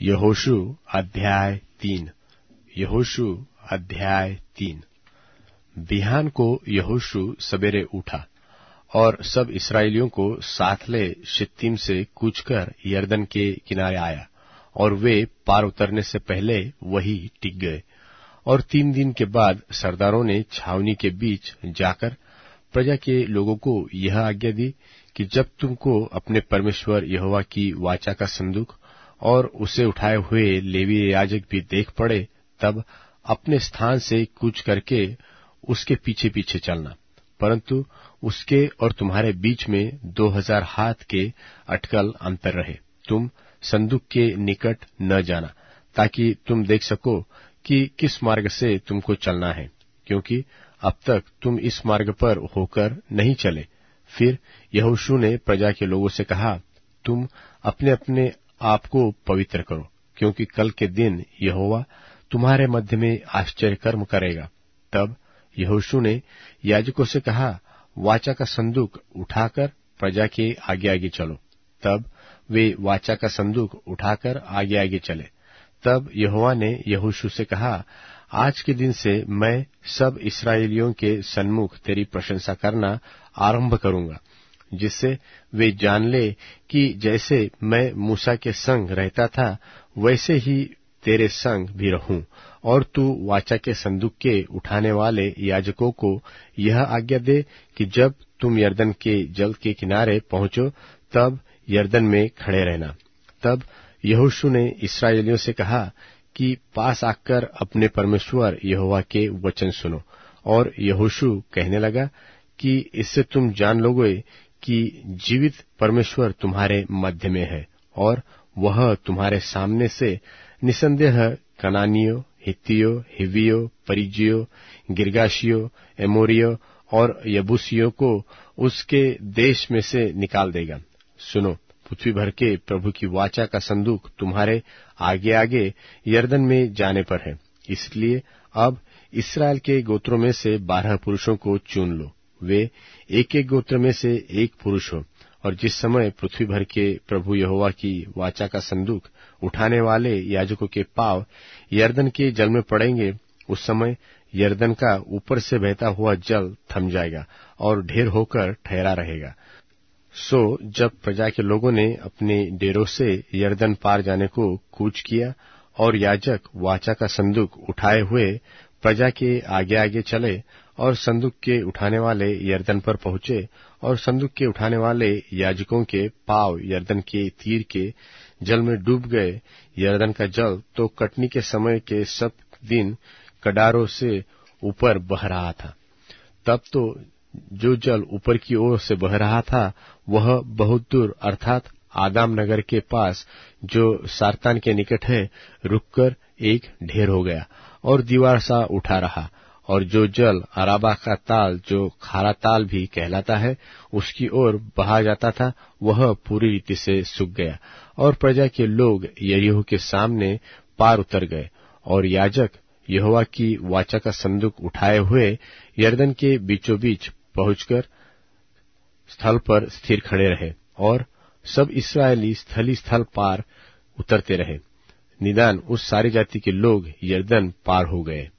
यहोशु अध्याय तीन। यहोशु अध्याय तीन। बिहान को यहोशु सवेरे उठा और सब इसराइलियों को साथ ले शित्तीम से कूच कर यर्दन के किनारे आया और वे पार उतरने से पहले वही टिक गए। और तीन दिन के बाद सरदारों ने छावनी के बीच जाकर प्रजा के लोगों को यह आज्ञा दी कि जब तुमको अपने परमेश्वर यहोवा की वाचा का संदूक और उसे उठाए हुए लेवी याजक भी देख पड़े, तब अपने स्थान से कूच करके उसके पीछे पीछे चलना। परंतु उसके और तुम्हारे बीच में दो हज़ार हाथ के अटकल अंतर रहे। तुम संदूक के निकट न जाना, ताकि तुम देख सको कि किस मार्ग से तुमको चलना है, क्योंकि अब तक तुम इस मार्ग पर होकर नहीं चले। फिर यहोशू ने प्रजा के लोगों से कहा, तुम अपने अपने आप को पवित्र करो, क्योंकि कल के दिन यहोवा तुम्हारे मध्य में आश्चर्य कर्म करेगा। तब यहोशू ने याजकों से कहा, वाचा का संदूक उठाकर प्रजा के आगे आगे चलो। तब वे वाचा का संदूक उठाकर आगे आगे चले। तब यहोवा ने यहोशू से कहा, आज के दिन से मैं सब इसराइलियों के सन्मुख तेरी प्रशंसा करना आरंभ करूँगा। जिससे वे जान ले कि जैसे मैं मूसा के संग रहता था, वैसे ही तेरे संग भी रहूँ। और तू वाचा के संदूक के उठाने वाले याजकों को यह आज्ञा दे कि जब तुम यर्दन के जल के किनारे पहुंचो, तब यर्दन में खड़े रहना। तब यहोशू ने इसराइलियों से कहा कि पास आकर अपने परमेश्वर यहोवा के वचन सुनो। और यहोशू कहने लगा कि इससे तुम जान लोगे कि जीवित परमेश्वर तुम्हारे मध्य में है और वह तुम्हारे सामने से निसंदेह कनानियो, हित्तियो हिवियो परिजियो गिरगाशियो, एमोरियो और यबूसियों को उसके देश में से निकाल देगा। सुनो, पृथ्वी भर के प्रभु की वाचा का संदूक तुम्हारे आगे आगे यर्दन में जाने पर है। इसलिए अब इसराइल के गोत्रों में से बारह पुरुषों को चुन लो। वे एक एक गोत्र में से एक पुरुष हो। और जिस समय पृथ्वी भर के प्रभु यहोवा की वाचा का संदूक उठाने वाले याजकों के पाव यर्दन के जल में पड़ेंगे, उस समय यर्दन का ऊपर से बहता हुआ जल थम जाएगा और ढेर होकर ठहरा रहेगा। सो जब प्रजा के लोगों ने अपने डेरों से यर्दन पार जाने को कूच किया और याजक वाचा का संदूक उठाए हुए प्रजा के आगे आगे चले और संदूक के उठाने वाले यर्दन पर पहुँचे और संदूक के उठाने वाले याजकों के पाव यर्दन के तीर के जल में डूब गए यर्दन का जल तो कटनी के समय के सब दिन कडारों से ऊपर बह रहा था। तब तो जो जल ऊपर की ओर से बह रहा था, वह बहुत दूर, अर्थात आदाम नगर के पास, जो सारतान के निकट है, रुककर एक ढेर हो गया और दीवार सा उठा रहा। और जो जल अराबा का ताल, जो खारा ताल भी कहलाता है, उसकी ओर बहा जाता था, वह पूरी रीति से सूख गया। और प्रजा के लोग यरीहो के सामने पार उतर गए, और याजक यहोवा की वाचा का संदूक उठाए हुए यर्दन के बीचों बीच पहुंचकर स्थल पर स्थिर खड़े रहे, और सब इसराइली स्थली स्थल पार उतरते रहे। निदान उस सारी जाति के लोग यर्दन पार हो गए।